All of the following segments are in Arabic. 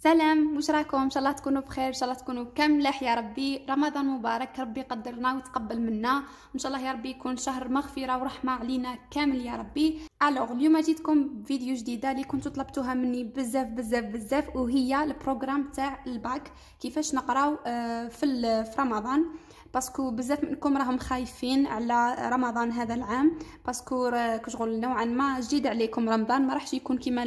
سلام واش راكم؟ إن شاء الله تكونوا بخير إن شاء الله تكونوا كاملاح يا ربي رمضان مبارك ربي يقدرنا ويتقبل منا. وان شاء الله يا ربي يكون شهر مغفرة ورحمة علينا كامل يا ربي. alors اليوم جيتكم فيديو جديدة اللي كنتو طلبتوها مني بزاف بزاف بزاف وهي ال programme تاع الباك. كيفاش نقراو آه، في في رمضان. parce que بزاف منكم راهم خايفين على رمضان هذا العام. parce que كشغل نوعا ما جديد عليكم رمضان. ما راحش يكون كيما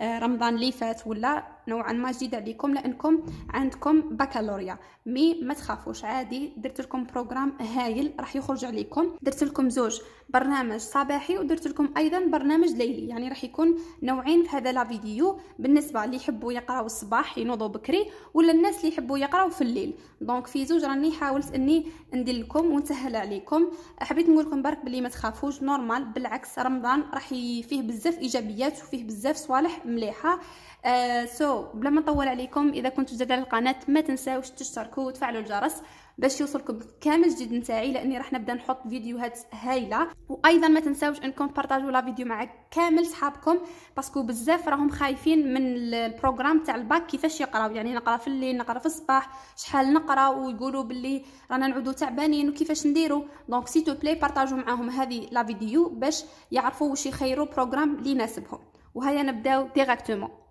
آه، رمضان اللي فات ولا. نوعا ما جديد عليكم لأنكم عندكم بكالوريا. mais ما تخافوش عادي. درت لكم programme هايل راح يخرج عليكم. درت لكم زوج برنامج صباحي ودرت لكم أيضا برنامج ليلي. يعني راح يكون نوعين في هذا la vidéo. بالنسبة اللي يحبوا يقراو الصباح ينوضوا بكري ولا الناس اللي يحبوا يقراو في الليل. donc في زوج راني حاولت إني ندير لكم ونسهل عليكم. حبيت نقول لكم برك بلي ما تخافوش normal. بالعكس رمضان راح فيه بزاف إيجابيات وفيه بزاف صوالح مليحة. آه so بلا ما نطول عليكم. إذا كنتوا جديد على القناة ما تنساوش تشتركوا وتفعلوا الجرس باش يوصلكم كامل جديد نتاعي لأني راح نبدأ نحط فيديوهات هايلة. وأيضا ما تنساوش إنكم تبارطاجوا la vidéo مع كامل صحابكم parce que بزاف راهم خايفين من ال programme تاع الباك كيفاش يقراو. يعني نقرا في الليل نقرا في الصباح شحال نقرا ويقولوا باللي رانا نعودوا تعبانين وكيفاش نديروا donc s'il te plaît بارطاجوا معاهم هذه la vidéo باش يعرفوا واش يخيروا programme اللي يناسبهم وهيا نبداو directement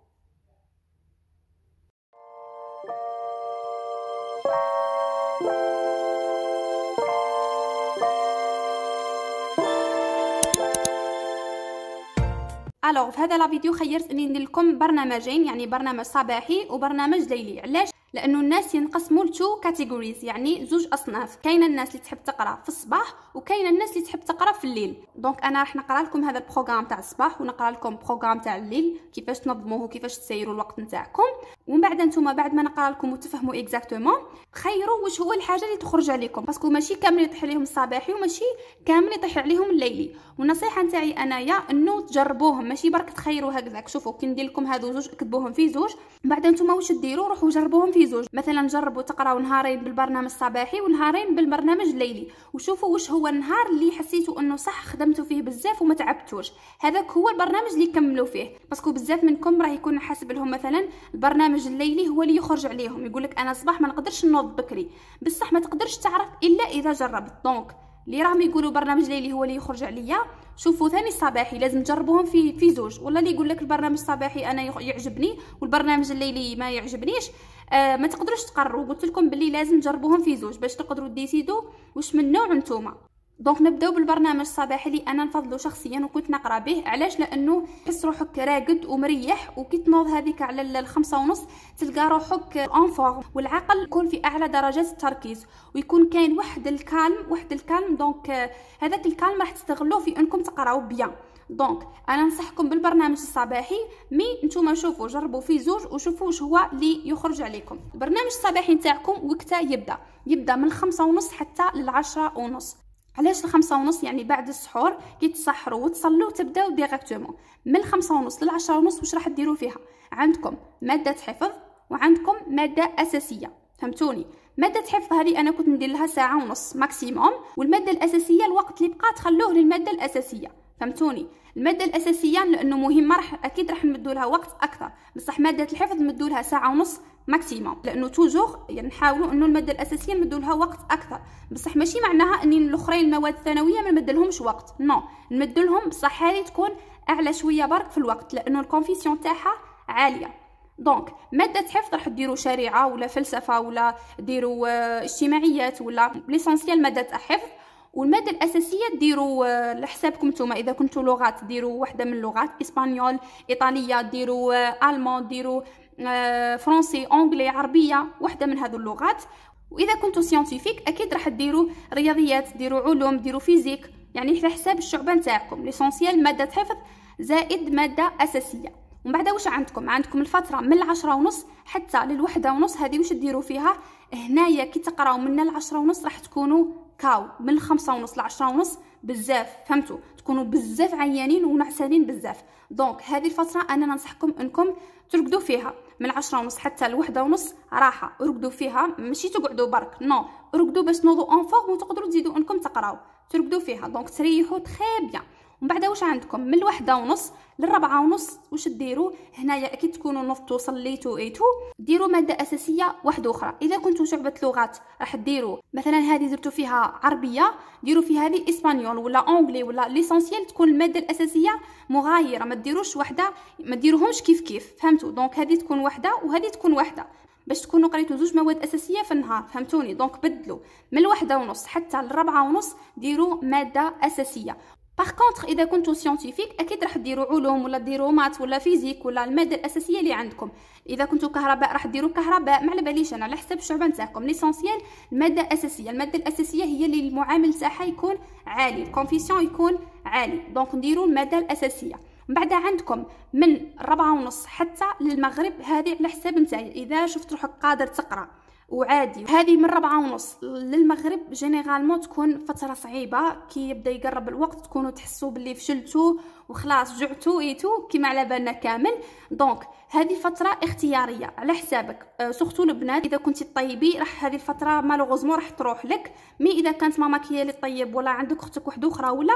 alors في هذا la vidéo خيرت أني ندير لكم برنامجين يعني برنامج صباحي وبرنامج ليلي. علاش؟ لأنه الناس ينقسموا ل two categories يعني زوج أصناف. كاينة الناس اللي تحب تقرأ في الصباح وكاينه الناس اللي تحب تقرأ في الليل. donc أنا راح نقرأ لكم هذا ال programme تاع الصباح ونقرأ لكم programme تاع الليل كيفاش تنظموه وكيفاش تسيروا الوقت نتاعكم. ومن بعد نتوما بعد ما نقرأ لكم وتفهموا exactement خيروا واش هو الحاجة اللي تخرج عليكم. parce que ماشي كامل يطيح عليهم الصباحي وماشي كامل يطيح عليهم الليلي. والنصيحة نتاعي أنايا إنه تجربوهم. ماشي برك تخيروا هكذاك. شوفوا كي ندير لكم هذو زوج كتبوهم في زوج. بعد نتوما واش ديروا روحوا جربوهم في زوج مثلا جربوا تقراو نهارين بالبرنامج الصباحي ونهارين بالبرنامج الليلي. وشوفوا واش هو النهار اللي حسيتوا إنه صح خدمتوا فيه بزاف وما تعبتوش. هذاك هو البرنامج اللي كملوا فيه. parce que بزاف منكم راه يكون حاسب لهم مثلا البرنامج الليلي هو اللي يخرج عليهم. يقول لك أنا صباح ما نقدرش نوض بكري. بصح ما تقدرش تعرف إلا إذا جربت. donc اللي راهم يقولوا برنامج ليلي هو اللي يخرج عليا. شوفوا ثاني الصباحي لازم تجربوهم في في زوج. ولا اللي يقول لك البرنامج الصباحي أنا يعجبني والبرنامج الليلي ما يعجبنيش آه ما تقدروش تقرروا قلت لكم باللي لازم تجربوهم في زوج باش تقدروا ديسيدو واش من نوع نتوما donc نبداو بالبرنامج الصباحي اللي أنا نفضلو شخصيا وكنت نقرأ به. علاش؟ لأنه تحس روحك راقد ومريح وكي تنوض هذيك على الخمسة ونص تلقى روحك en forme والعقل يكون في أعلى درجات التركيز ويكون كاين واحد ال calme واحد ال calme. donc هذاك ال calme راح تستغلوه في أنكم تقراو bien. donc أنا ننصحكم بالبرنامج الصباحي. mais نتوما شوفوا جربوا فيه زوج وشوفوا واش هو اللي يخرج عليكم. البرنامج الصباحي نتاعكم وقتها يبدأ. يبدأ من الخمسة ونص حتى للعشرة ونص. علاش الخمسة ونص يعني بعد السحور كي تسحروا وتصلوا تبداو directement من الخمسة ونص للعشرة ونص واش راح ديروا فيها؟ عندكم مادة حفظ وعندكم مادة أساسية فهمتوني؟ مادة حفظ هذه أنا كنت ندير لها ساعة ونص maximum والمادة الأساسية الوقت اللي بقى تخلوه للمادة الأساسية. فهمتوني؟ المادة الأساسية لأنه مهمة راح أكيد راح نمدوا لها وقت أكثر بصح مادة الحفظ نمدوا لها ساعة ونص maximum لأنه toujours يعني نحاولوا إنه المادة الأساسية نمدوا لها وقت أكثر بصح ماشي معناها إني الاخرين المواد الثانوية ما نمدلهمش وقت non نمد لهم بصح هذه تكون أعلى شوية برك في الوقت لأنه ال coefficient تاعها عالية. دونك مادة حفظ راح ديروا شريعة ولا فلسفة ولا ديروا آه، اجتماعيات ولا l'essentiel مادة حفظ والمادة الأساسية ديروا آه، لحسابكم نتوما. إذا كنتوا لغات ديروا واحدة من اللغات espagnol إيطالية ديروا آه، allemand ديروا آه، فرنسي anglais عربية واحدة من هذو اللغات. وإذا كنتوا scientifique أكيد راح ديروا رياضيات ديروا علوم ديروا physique. يعني على حساب الشعبه نتاعكم l'essentiel مادة حفظ زائد مادة أساسية. ومن بعد واش عندكم؟ عندكم الفترة من العشرة ونص حتى للوحدة ونص هذه واش ديروا فيها؟ هنايا كي تقراو من العشرة ونص راح تكونوا KO من الخمسة ونص لعشرة ونص بزاف فهمتوا؟ تكونوا بزاف عيانين ونعسانين بزاف. donc هذه الفترة أنا ننصحكم إنكم ترقدوا فيها. من عشرة ونص حتى لوحدة ونص راحة. رقدوا فيها ماشي تقعدوا برك non. رقدوا باش تنوضوا en forme وتقدروا تزيدوا إنكم تقراو. ترقدوا فيها. donc تريحوا très bien ومن بعد واش عندكم؟ من الوحدة ونص للربعة ونص. واش ديروا؟ هنايا أكيد تكونوا نفضتوا صليتوا et tout ديروا مادة أساسية واحدة أخرى. إذا كنتوا شعبة لغات راح ديروا مثلا هذه درتوا فيها عربية ديروا في هذه espagnol ولا anglais ولا l'essentiel تكون المادة الأساسية مغايرة. ما ديروش وحده ما ديروهمش كيف كيف. فهمتوا؟ donc هذه تكون وحده وهذه تكون وحده باش تكونوا قريتوا زوج مواد أساسية في النهار. فهمتوني؟ donc بدلوا. من الواحدة ونص حتى للربعة ونص ديروا مادة أساسية. par contre إذا كنتو scientifique أكيد راح ديروا علوم ولا ديروا maths ولا physique ولا المادة الأساسية اللي عندكم. إذا كنتو كهرباء راح ديروا كهرباء. ما على باليش أنا على حسب الشعبه نتاعكم. l'essentiel المادة الأساسية. المادة الأساسية هي اللي المعامل تاعها يكون عالي. ال coefficient يكون عالي. donc نديروا المادة الأساسية. من بعد عندكم من ربعة ونص حتى للمغرب هذه على حساب نتاعي. إذا شفت روحك قادر تقرأ. وعادي. هذه من ربعة ونص. للمغرب généralement تكون فترة صعيبة. كي يبدا يقرب الوقت تكونوا تحسوا باللي فشلتوا وخلاص جعتوا et tout كيما على بالنا كامل. donc هذه فترة اختيارية. على حسابك. أه البنات إذا كنتي طيبي راح هذه الفترة malheureusement راح تروح لك. mais إذا كانت ماماك هي اللي طيب ولا عندك أختك وحده أخرى ولا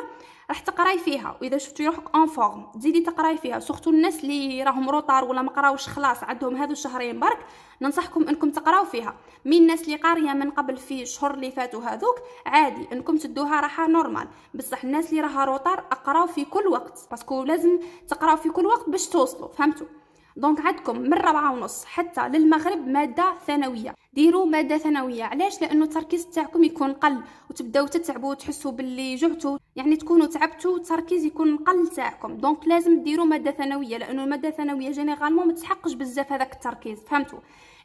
راح تقراي فيها. وإذا شفتي روحك en forme تزيدي تقراي فيها. surtout الناس اللي راهم en retard ولا ما قراوش خلاص عندهم هذو الشهرين برك ننصحكم إنكم تقراو فيها. mais الناس اللي قارية من قبل في الشهور اللي فاتوا هذوك عادي. إنكم تدوها راحة normal. بصح الناس اللي راها en retard أقراو في كل وقت. parce que لازم تقراو في كل وقت باش توصلوا فهمتوا donc عندكم من ربعة ونص حتى للمغرب مادة ثانوية. ديروا مادة ثانوية. علاش؟ لأنه التركيز تاعكم يكون قل وتبداو تتعبوا وتحسوا باللي جعتوا يعني تكونوا تعبتوا التركيز يكون قل تاعكم. donc لازم ديروا مادة ثانوية لأنه المادة الثانوية généralement ما تحتاجش بزاف هذاك التركيز. فهمتوا؟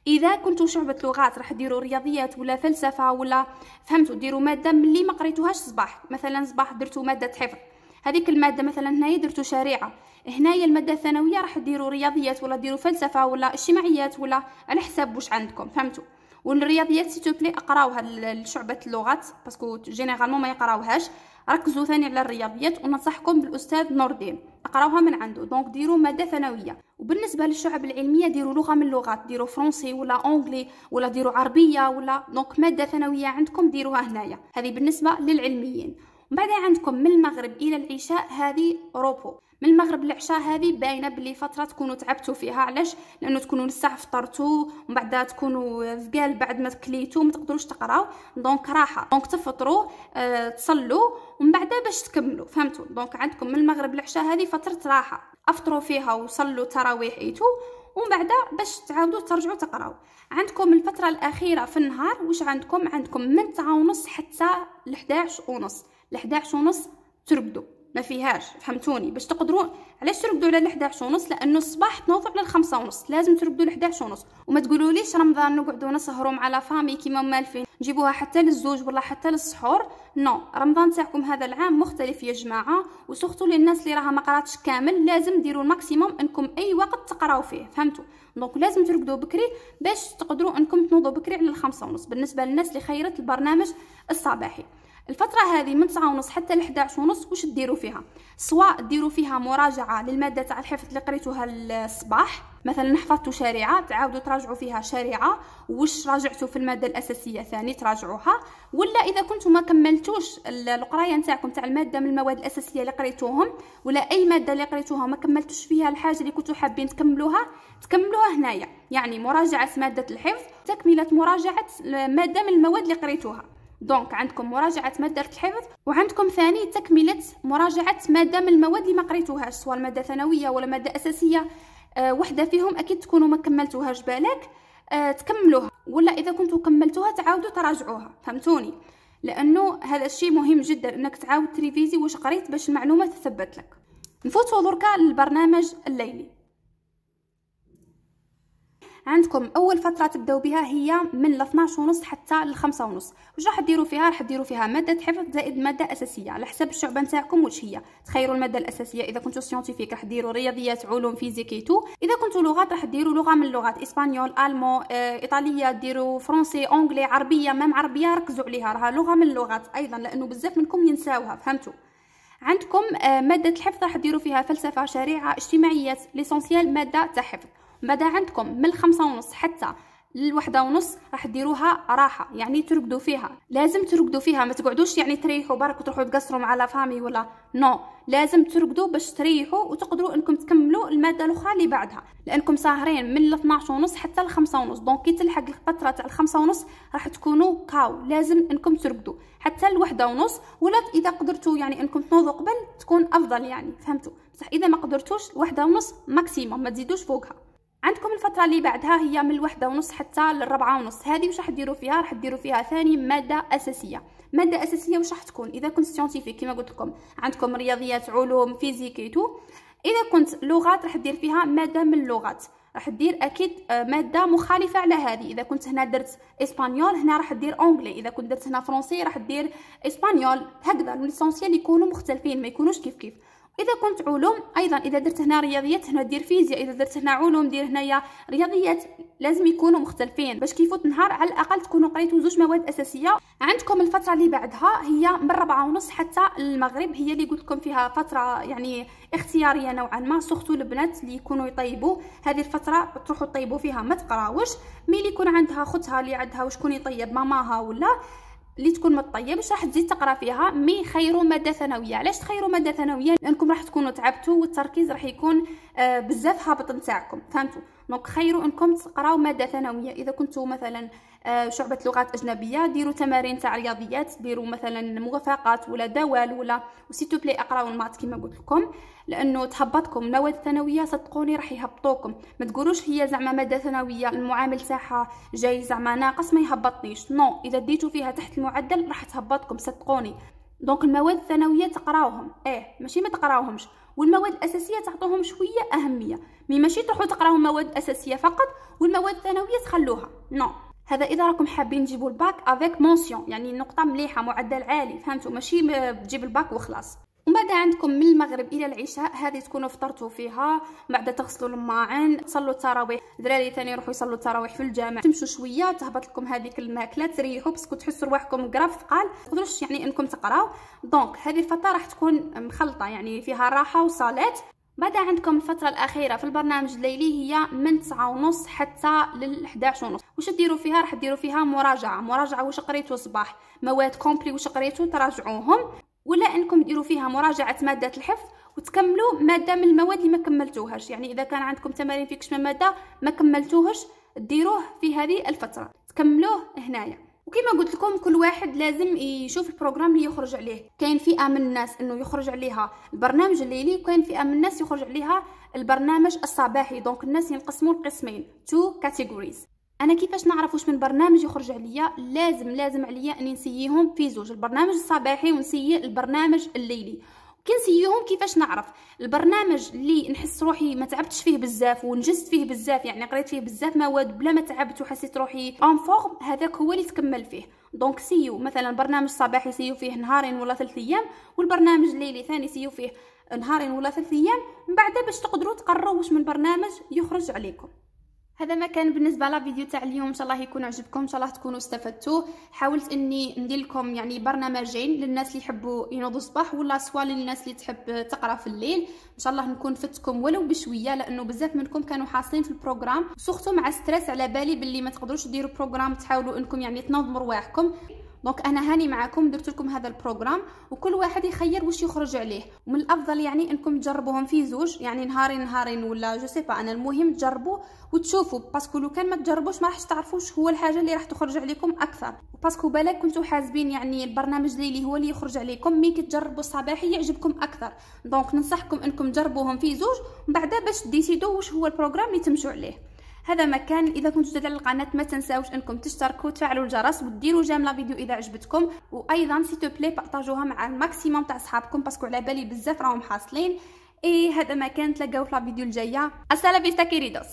إذا كنتو شعبة لغات راح ديروا رياضيات ولا فلسفة ولا فهمتوا؟ ديروا مادة ملي ما قريتوهاش صباح. مثلا صباح درتوا مادة حفظ. هذيك المادة مثلا هنايا درتو شريعة. هنايا المادة الثانوية راح ديروا رياضيات ولا ديروا فلسفة ولا اجتماعيات ولا على حساب واش عندكم؟ فهمتوا؟ والرياضيات c'est bien اقراوها لشعبة اللغات parce que généralement ما يقراوهاش. ركزوا ثاني على الرياضيات وننصحكم بالأستاذ نور الدين اقراوها من عنده. donc ديروا مادة ثانوية. وبالنسبة للشعب العلمية ديروا لغة من اللغات. ديروا فرنسي ولا anglais ولا ديروا عربية ولا donc مادة ثانوية عندكم ديروها هنايا. هذه بالنسبة للعلميين. بعد عندكم من المغرب إلى العشاء هذه repos. من المغرب للعشاء هذه باينة بلي فترة تكونوا تعبتوا فيها. علاش؟ لأنه تكونوا لسه فطرتوا ومن بعد تكونوا fatigués بعد ما كليتوا ما تقدروش تقراو. donc راحة. donc تفطروا أه تصلوا ومن بعد باش تكملوا. فهمتوا؟ donc عندكم من المغرب للعشاء هذه فترة راحة. افطروا فيها وصلوا تراويح et tout ومن بعد باش تعاودوا ترجعوا تقراو. عندكم الفترة الأخيرة في النهار واش عندكم؟ عندكم من 9 ونص حتى ل 11 ونص. ل 11 ونص ترقدوا ما فيهاش فهمتوني. باش تقدروا علاش ترقدوا على 11 ونص؟ لأنه الصباح تنوضوا على الخمسة ونص. لازم ترقدوا ل 11 ونص. وما تقولوليش رمضان نقعدوا نسهروا مع la famille كيما موالفين نجيبوها حتى للزوج ولا حتى للسحور؟ non. رمضان تاعكم هذا العام مختلف يا جماعة. و surtout للناس اللي راها ما قراتش كامل لازم ديروا ال maximum إنكم أي وقت تقراو فيه. فهمتوا donc لازم ترقدوا بكري باش تقدروا إنكم تنوضوا بكري على الخمسة ونص. بالنسبة للناس اللي خيرت البرنامج الصباحي. الفترة هذه من 9 ونص حتى ل 11 ونص واش ديروا فيها؟ سواء ديروا فيها مراجعة للمادة تاع الحفظ اللي قريتوها الصباح مثلا حفظتوا شريعة تعاودوا تراجعوا فيها شريعة واش راجعتوا في المادة الأساسية ثاني تراجعوها ولا إذا كنتوا ما كملتوش القراية نتاعكم تاع المادة من المواد الأساسية اللي قريتوهم ولا أي مادة اللي قريتوها ما كملتوش فيها الحاجة اللي كنتوا حابين تكملوها تكملوها هنايا. يعني مراجعة مادة الحفظ تكملة مراجعة مادة من المواد اللي قريتوها. donc عندكم مراجعة مادة الحفظ وعندكم ثاني تكملة مراجعة مادة من المواد اللي ما قريتوهاش سواء مادة ثانوية ولا مادة أساسية. أه وحدة فيهم أكيد تكونوا ما كملتوهاش بالك. أه تكملوها ولا إذا كنتوا كملتوها تعاودوا تراجعوها فهمتوني؟ لأنه هذا الشيء مهم جدا إنك تعاود تريفيزي واش قريت باش المعلومة تثبت لك. نفوتوا دركا للبرنامج الليلي. عندكم أول فترة تبداو بها هي من ل 12 ونص حتى ل 5 ونص. واش راح ديروا فيها؟ راح ديروا فيها مادة حفظ زائد مادة أساسية. على حسب الشعبة نتاعكم واش هي. تخيروا المادة الأساسية. إذا كنتوا scientifique راح ديروا رياضيات علوم physique et tout إذا كنتوا لغات راح ديروا لغة من اللغات. espagnol allemand آه، إيطالية ديروا فرنسي anglais عربية même عربية ركزوا عليها. راها لغة من اللغات أيضا لأنه بزاف منكم ينساوها. فهمتوا؟ عندكم آه، مادة الحفظ راح ديروا فيها فلسفة شريعة اجتماعيات. l'essentiel مادة تاع حفظ بعد عندكم؟ من الخمسة ونص حتى للوحده ونص راح ديروها راحة يعني ترقدوا فيها. لازم ترقدوا فيها ما تقعدوش يعني تريحوا برك وتروحوا تقصروا مع famille ولا non. لازم ترقدوا باش تريحوا وتقدروا إنكم تكملوا المادة الأخرى اللي بعدها. لأنكم ساهرين من ل 12 ونص حتى ل 5 ونص. donc كي تلحق الفترة تاع 5 ونص راح تكونوا K.O.. لازم إنكم ترقدوا. حتى الوحدة ونص ولا إذا قدرتوا يعني إنكم تنوضوا قبل تكون أفضل يعني. فهمتوا؟ بصح إذا ما قدرتوش وحدة ونص maximum ما تزيدوش فوقها. عندكم الفترة اللي بعدها هي من الوحدة ونص حتى للربعة ونص. هذه واش راح ديروا فيها؟ راح ديروا فيها ثاني مادة أساسية. مادة أساسية واش راح تكون؟ إذا كنت scientifique كما قلت لكم عندكم رياضيات علوم physique et tout إذا كنت لغات راح دير فيها مادة من اللغات. راح دير أكيد آه، مادة مخالفة على هذه. إذا كنت هنا درت espagnol هنا راح دير anglais إذا كنت درت هنا فرنسي راح دير espagnol. هكذا l'essentiel يكونوا مختلفين ما يكونوش كيف كيف. إذا كنت علوم أيضا إذا درت هنا رياضيات هنا دير فيزياء إذا درت هنا علوم دير هنايا رياضيات لازم يكونوا مختلفين. باش كيفوت نهار على الأقل تكونوا قريتوا زوج مواد أساسية. عندكم الفترة اللي بعدها هي من ربعة ونص حتى المغرب هي اللي قلت لكم فيها فترة يعني اختيارية نوعا ما surtout البنات اللي يكونوا يطيبوا. هذه الفترة تروحوا تطيبوا فيها ما تقراوش. mais اللي يكون عندها خوتها اللي عندها وشكون يطيب ماماها ولا. اللي تكون مطيب راح تزيد تقرأ فيها mais خيروا ماده ثانوية. علاش تخيروا ماده ثانوية؟ لأنكم راح تكونوا تعبتوا والتركيز راح يكون آه بزاف هابط نتاعكم. فهمتوا؟ donc خيروا إنكم تقراو مادة ثانوية. إذا كنتوا مثلا شعبة لغات أجنبية ديروا تمارين تاع رياضيات ديروا مثلا موافقات ولا دوال ولا و s'il vous plaît اقراو ال maths كما قلت لكم لأنه تهبطكم. المواد الثانويه صدقوني راح يهبطوكم. ما تقولوش هي زعما مادة ثانوية المعامل تاعها جاي زعما ناقص ما يهبطنيش. non إذا ديتو فيها تحت المعدل راح تهبطكم صدقوني. donc المواد الثانوية تقراوهم. إيه ماشي ما تقراوهمش. والمواد الأساسية تعطوهم شوية أهمية. mais ماشي تروحوا تقراو مواد أساسية فقط والمواد الثانوية تخلوها. non هذا إذا راكم حابين تجيبوا ال bac avec mention يعني نقطة مليحة معدل عالي فهمتوا؟ ماشي تجيب الباك وخلاص. ومن بعد عندكم من المغرب إلى العشاء؟ هذه تكونوا فطرتوا فيها بعد تغسلوا الماعن تصلوا التراويح الدراري ثاني يروحوا يصلوا التراويح في الجامع. تمشوا شوية تهبط لكم هذيك الماكلة تريحوا parce que تحسوا رواحكم grave ثقال تقدروش يعني إنكم تقراو. donc هذه الفترة راح تكون مخلطة يعني فيها راحة وصلاه بعد عندكم الفترة الأخيرة في البرنامج الليلي؟ هي من تسعة ونص حتى لل 11 ونص. واش ديروا فيها؟ راح ديروا فيها مراجعة. مراجعة واش قريتو الصباح؟ مواد complet واش قريتو تراجعوهم. ولا إنكم ديروا فيها مراجعة مادة الحفظ وتكملوا مادة من المواد اللي ما كملتوهاش. يعني إذا كان عندكم تمارين في كاش مادة ما كملتوهش ديروه في هذه الفترة. تكملوه هنايا. وكما قلت لكم كل واحد لازم يشوف ال programme اللي يخرج عليه. كاين فئة من الناس إنه يخرج عليها البرنامج الليلي وكاين فئة من الناس يخرج عليها البرنامج الصباحي. donc الناس ينقسموا لقسمين deux catégories أنا كيفاش نعرف واش من برنامج يخرج عليا؟ لازم لازم عليا أني نسييهم في زوج البرنامج الصباحي ونسيي البرنامج الليلي. كي نسييهم كيفاش نعرف؟ البرنامج اللي نحس روحي ما تعبتش فيه بزاف ونجزت فيه بزاف يعني قريت فيه بزاف مواد بلا ما تعبت وحسيت روحي en forme هذاك هو اللي تكمل فيه. donc سيو مثلا برنامج صباحي سيو فيه نهارين ولا ثلاث أيام والبرنامج الليلي ثاني سيو فيه نهارين ولا ثلاث أيام من بعد باش تقدروا تقرروا واش من برنامج يخرج عليكم. هذا ما كان بالنسبة لفيديو تاع اليوم. إن شاء الله يكون عجبكم. إن شاء الله تكونوا استفدتوا. حاولت إني ندير لكم يعني برنامجين للناس اللي يحبوا ينوضوا الصباح ولا سواء للناس اللي تحب تقرأ في الليل. إن شاء الله نكون فدتكم ولو بشوية لأنه بزاف منكم كانوا حاصلين في ال programme. surtout مع stress على بالي باللي ما تقدروش ديروا programme تحاولوا إنكم يعني تنظموا رواحكم. donc أنا هاني معكم درت لكم هذا ال programme وكل واحد يخير واش يخرج عليه. ومن الأفضل يعني أنكم تجربوهم في زوج يعني نهارين نهارين ولا je sais pas أنا المهم تجربوا وتشوفوا. parce que لو كان ما تجربوش ما راحش تعرفوا هو الحاجة اللي راح تخرج عليكم أكثر. parce que بالك كنتو حاسبين يعني البرنامج الليلي هو اللي يخرج عليكم mais كي تجربوا الصباحي يعجبكم أكثر. donc ننصحكم أنكم تجربوهم في زوج ومن بعد باش ديسيدو واش هو ال programme اللي تمشوا عليه. هذا ما كان. إذا كنتوا جديد على القناة ما تنساوش إنكم تشتركوا وتفعلوا الجرس وديروا j'aime la vidéo اذا عجبتكم. وأيضا s'il vous plaît بارطاجوها مع ال maximum تاع صحابكم parce que على بالي بزاف راهم حاصلين. إي هذا ما كان تلاقاو في la vidéo الجاية. السلام فيستا كيريدوس